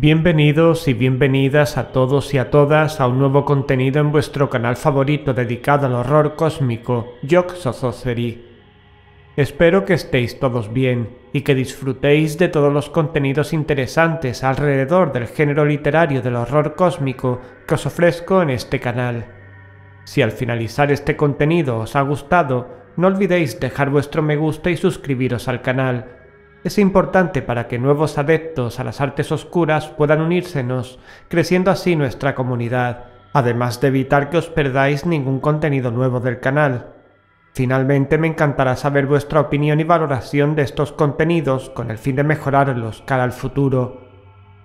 Bienvenidos y bienvenidas a todos y a todas a un nuevo contenido en vuestro canal favorito dedicado al horror cósmico, Yok Sosoceri. Espero que estéis todos bien y que disfrutéis de todos los contenidos interesantes alrededor del género literario del horror cósmico que os ofrezco en este canal. Si al finalizar este contenido os ha gustado, no olvidéis dejar vuestro me gusta y suscribiros al canal es importante para que nuevos adeptos a las artes oscuras puedan unírsenos, creciendo así nuestra comunidad, además de evitar que os perdáis ningún contenido nuevo del canal. Finalmente me encantará saber vuestra opinión y valoración de estos contenidos con el fin de mejorarlos cara al futuro.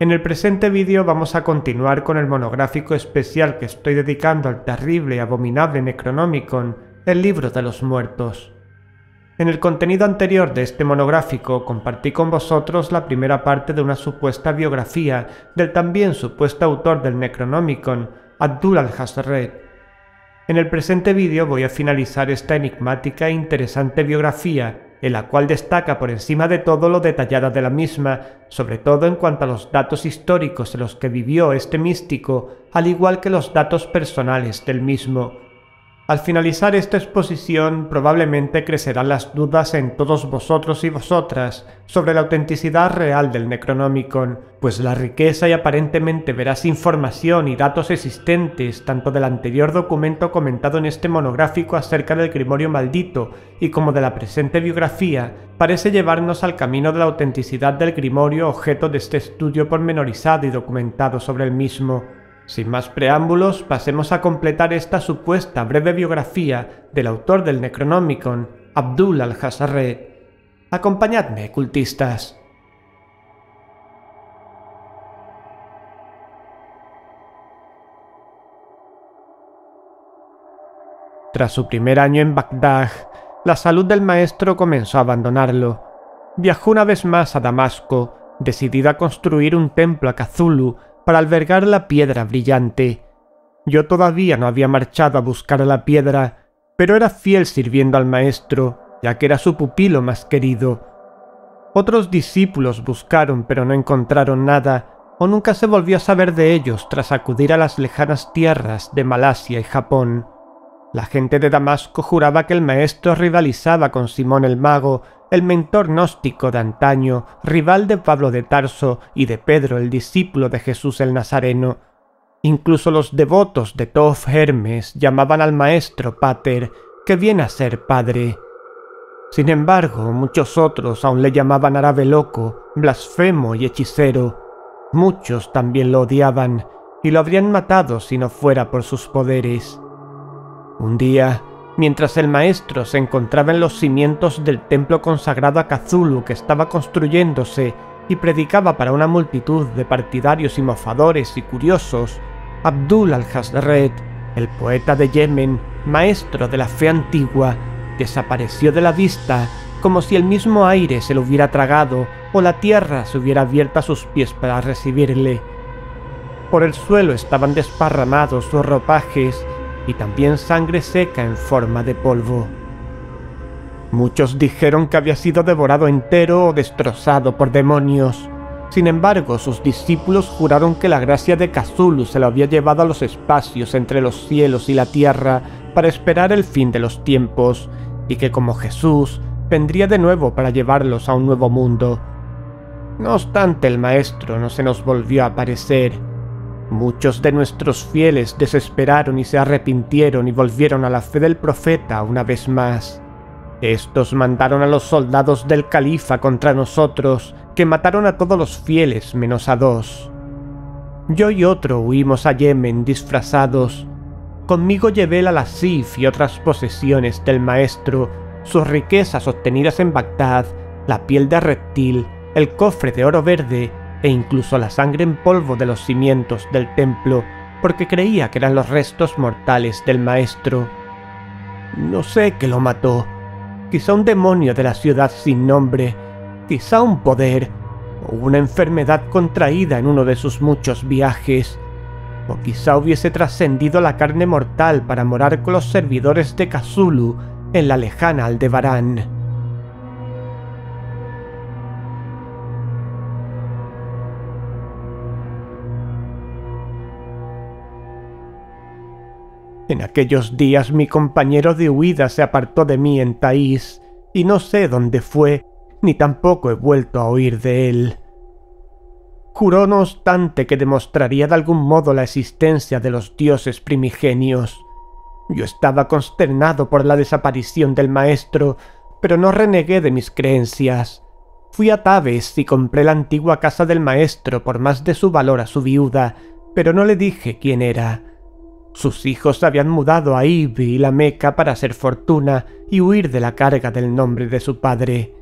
En el presente vídeo vamos a continuar con el monográfico especial que estoy dedicando al terrible y abominable Necronomicon, el libro de los muertos. En el contenido anterior de este monográfico compartí con vosotros la primera parte de una supuesta biografía del también supuesto autor del Necronomicon, Abdul al-Hazred. En el presente vídeo voy a finalizar esta enigmática e interesante biografía, en la cual destaca por encima de todo lo detallada de la misma, sobre todo en cuanto a los datos históricos en los que vivió este místico, al igual que los datos personales del mismo. Al finalizar esta exposición probablemente crecerán las dudas en todos vosotros y vosotras sobre la autenticidad real del Necronomicon, pues la riqueza y aparentemente veraz información y datos existentes tanto del anterior documento comentado en este monográfico acerca del Grimorio maldito y como de la presente biografía parece llevarnos al camino de la autenticidad del Grimorio objeto de este estudio pormenorizado y documentado sobre el mismo. Sin más preámbulos, pasemos a completar esta supuesta breve biografía del autor del Necronomicon, Abdul al-Hazarred. Acompañadme, cultistas. Tras su primer año en Bagdad, la salud del maestro comenzó a abandonarlo. Viajó una vez más a Damasco, decidido a construir un templo a Cthulhu para albergar la piedra brillante. Yo todavía no había marchado a buscar la piedra, pero era fiel sirviendo al maestro, ya que era su pupilo más querido. Otros discípulos buscaron pero no encontraron nada, o nunca se volvió a saber de ellos tras acudir a las lejanas tierras de Malasia y Japón. La gente de Damasco juraba que el maestro rivalizaba con Simón el mago el mentor gnóstico de antaño, rival de Pablo de Tarso y de Pedro el discípulo de Jesús el Nazareno. Incluso los devotos de Tof Hermes llamaban al maestro Pater, que viene a ser padre. Sin embargo, muchos otros aún le llamaban árabe loco, blasfemo y hechicero. Muchos también lo odiaban y lo habrían matado si no fuera por sus poderes. Un día, mientras el maestro se encontraba en los cimientos del templo consagrado a Cthulhu que estaba construyéndose y predicaba para una multitud de partidarios y mofadores y curiosos, Abdul al-Hazred, el poeta de Yemen, maestro de la fe antigua, desapareció de la vista como si el mismo aire se lo hubiera tragado o la tierra se hubiera abierto a sus pies para recibirle. Por el suelo estaban desparramados sus ropajes y también sangre seca en forma de polvo. Muchos dijeron que había sido devorado entero o destrozado por demonios. Sin embargo, sus discípulos juraron que la gracia de Cthulhu se lo había llevado a los espacios entre los cielos y la tierra para esperar el fin de los tiempos, y que como Jesús vendría de nuevo para llevarlos a un nuevo mundo. No obstante, el Maestro no se nos volvió a aparecer, Muchos de nuestros fieles desesperaron y se arrepintieron y volvieron a la fe del profeta una vez más. Estos mandaron a los soldados del califa contra nosotros, que mataron a todos los fieles menos a dos. Yo y otro huimos a Yemen disfrazados. Conmigo llevé la lasif y otras posesiones del maestro, sus riquezas obtenidas en Bagdad, la piel de reptil, el cofre de oro verde e incluso la sangre en polvo de los cimientos del templo, porque creía que eran los restos mortales del maestro. No sé qué lo mató, quizá un demonio de la ciudad sin nombre, quizá un poder, o una enfermedad contraída en uno de sus muchos viajes, o quizá hubiese trascendido la carne mortal para morar con los servidores de Kazulu en la lejana Aldebarán. En aquellos días mi compañero de huida se apartó de mí en Taís, y no sé dónde fue, ni tampoco he vuelto a oír de él. Juró no obstante que demostraría de algún modo la existencia de los dioses primigenios. Yo estaba consternado por la desaparición del maestro, pero no renegué de mis creencias. Fui a Taves y compré la antigua casa del maestro por más de su valor a su viuda, pero no le dije quién era. Sus hijos habían mudado a Ibi y la Meca para hacer fortuna y huir de la carga del nombre de su padre.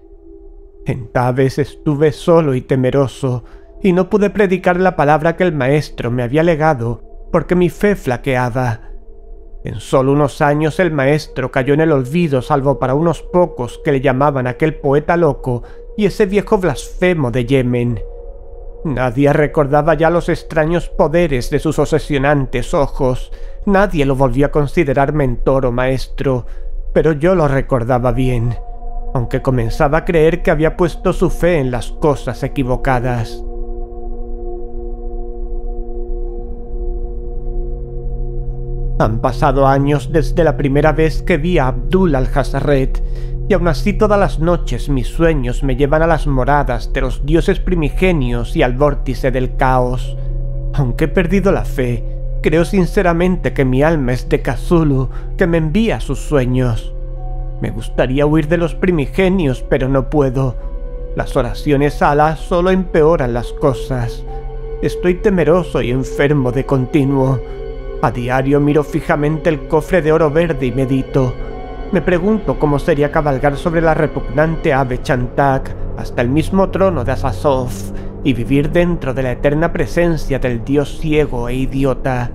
En Taves estuve solo y temeroso, y no pude predicar la palabra que el maestro me había legado, porque mi fe flaqueaba. En solo unos años el maestro cayó en el olvido salvo para unos pocos que le llamaban aquel poeta loco y ese viejo blasfemo de Yemen. Nadie recordaba ya los extraños poderes de sus obsesionantes ojos, nadie lo volvió a considerar mentor o maestro, pero yo lo recordaba bien, aunque comenzaba a creer que había puesto su fe en las cosas equivocadas. Han pasado años desde la primera vez que vi a Abdul al-Hazred y aún así todas las noches mis sueños me llevan a las moradas de los dioses primigenios y al vórtice del caos. Aunque he perdido la fe, creo sinceramente que mi alma es de Kazulu, que me envía sus sueños. Me gustaría huir de los primigenios, pero no puedo. Las oraciones a Alá solo empeoran las cosas. Estoy temeroso y enfermo de continuo. A diario miro fijamente el cofre de oro verde y medito. Me pregunto cómo sería cabalgar sobre la repugnante ave Chantak hasta el mismo trono de Asasov y vivir dentro de la eterna presencia del dios ciego e idiota.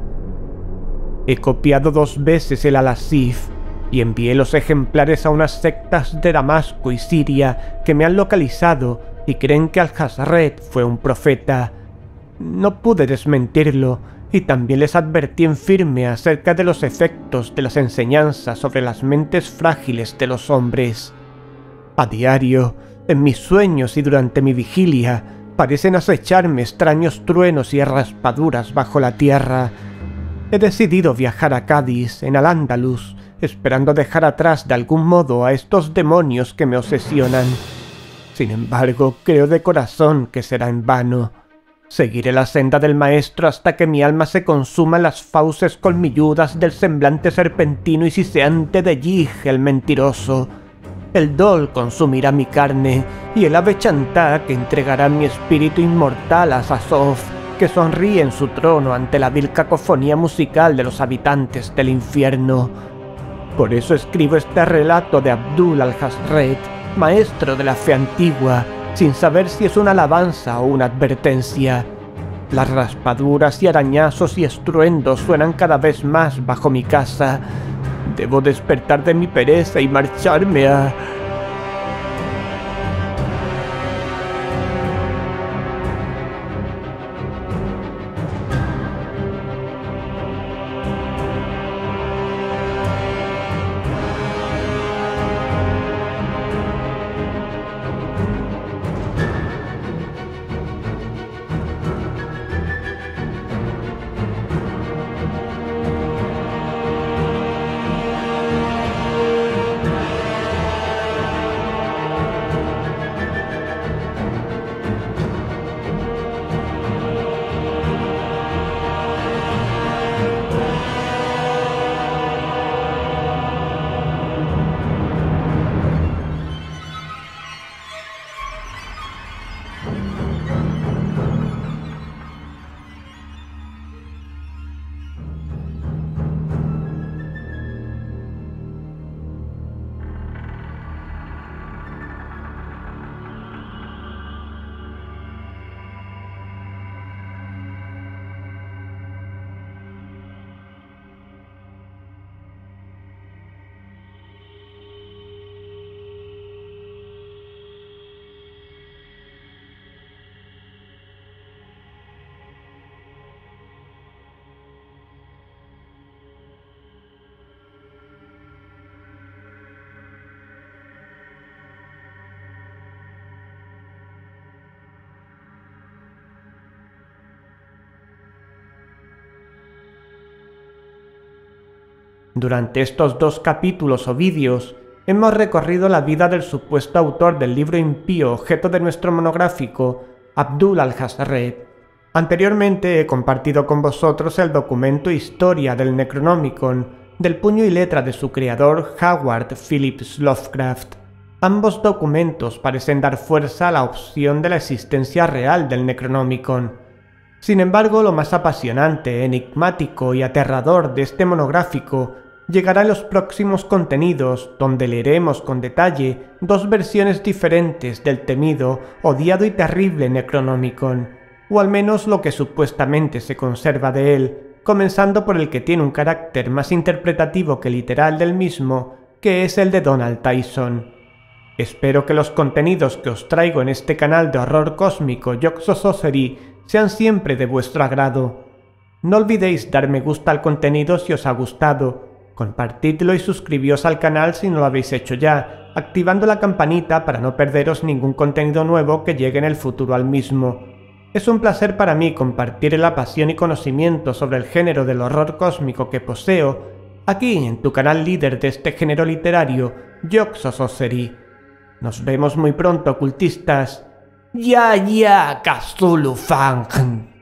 He copiado dos veces el Alasif y envié los ejemplares a unas sectas de Damasco y Siria que me han localizado y creen que Al-Hazred fue un profeta. No pude desmentirlo, y también les advertí en firme acerca de los efectos de las enseñanzas sobre las mentes frágiles de los hombres. A diario, en mis sueños y durante mi vigilia, parecen acecharme extraños truenos y raspaduras bajo la tierra. He decidido viajar a Cádiz, en Al-Ándalus, esperando dejar atrás de algún modo a estos demonios que me obsesionan. Sin embargo, creo de corazón que será en vano. Seguiré la senda del maestro hasta que mi alma se consuma en las fauces colmilludas del semblante serpentino y siseante de Yig el mentiroso. El dol consumirá mi carne y el ave que entregará mi espíritu inmortal a Sasov, que sonríe en su trono ante la vil cacofonía musical de los habitantes del infierno. Por eso escribo este relato de Abdul al-Hasred, maestro de la fe antigua, sin saber si es una alabanza o una advertencia. Las raspaduras y arañazos y estruendos suenan cada vez más bajo mi casa. Debo despertar de mi pereza y marcharme a... Durante estos dos capítulos o vídeos hemos recorrido la vida del supuesto autor del libro impío objeto de nuestro monográfico, Abdul al-Hazred. Anteriormente he compartido con vosotros el documento Historia del Necronomicon, del puño y letra de su creador Howard Phillips Lovecraft. Ambos documentos parecen dar fuerza a la opción de la existencia real del Necronomicon. Sin embargo, lo más apasionante, enigmático y aterrador de este monográfico llegará los próximos contenidos, donde leeremos con detalle dos versiones diferentes del temido, odiado y terrible Necronomicon, o al menos lo que supuestamente se conserva de él, comenzando por el que tiene un carácter más interpretativo que literal del mismo, que es el de Donald Tyson. Espero que los contenidos que os traigo en este canal de horror cósmico Yoxososery sean siempre de vuestro agrado. No olvidéis dar me gusta al contenido si os ha gustado, Compartidlo y suscribíos al canal si no lo habéis hecho ya, activando la campanita para no perderos ningún contenido nuevo que llegue en el futuro al mismo. Es un placer para mí compartir la pasión y conocimiento sobre el género del horror cósmico que poseo aquí en tu canal líder de este género literario, Yoxososeri. Nos vemos muy pronto, ocultistas. Ya, ya, Cthulhu Fang.